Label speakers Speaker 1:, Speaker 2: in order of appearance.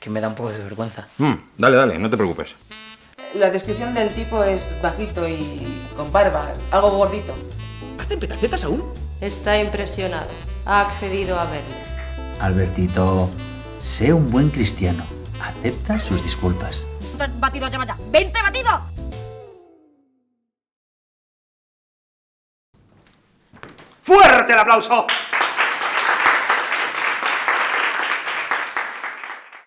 Speaker 1: que me da un poco de vergüenza.
Speaker 2: Mm, dale, dale, no te preocupes.
Speaker 3: La descripción del tipo es bajito y con barba, algo gordito.
Speaker 4: ¿Hacen petacetas aún?
Speaker 5: Está impresionado. Ha accedido a verlo.
Speaker 6: Albertito, sé un buen cristiano. Acepta sus disculpas.
Speaker 7: Batido, llama ya. ¡Vente, batido!
Speaker 4: ¡Fuerte el aplauso!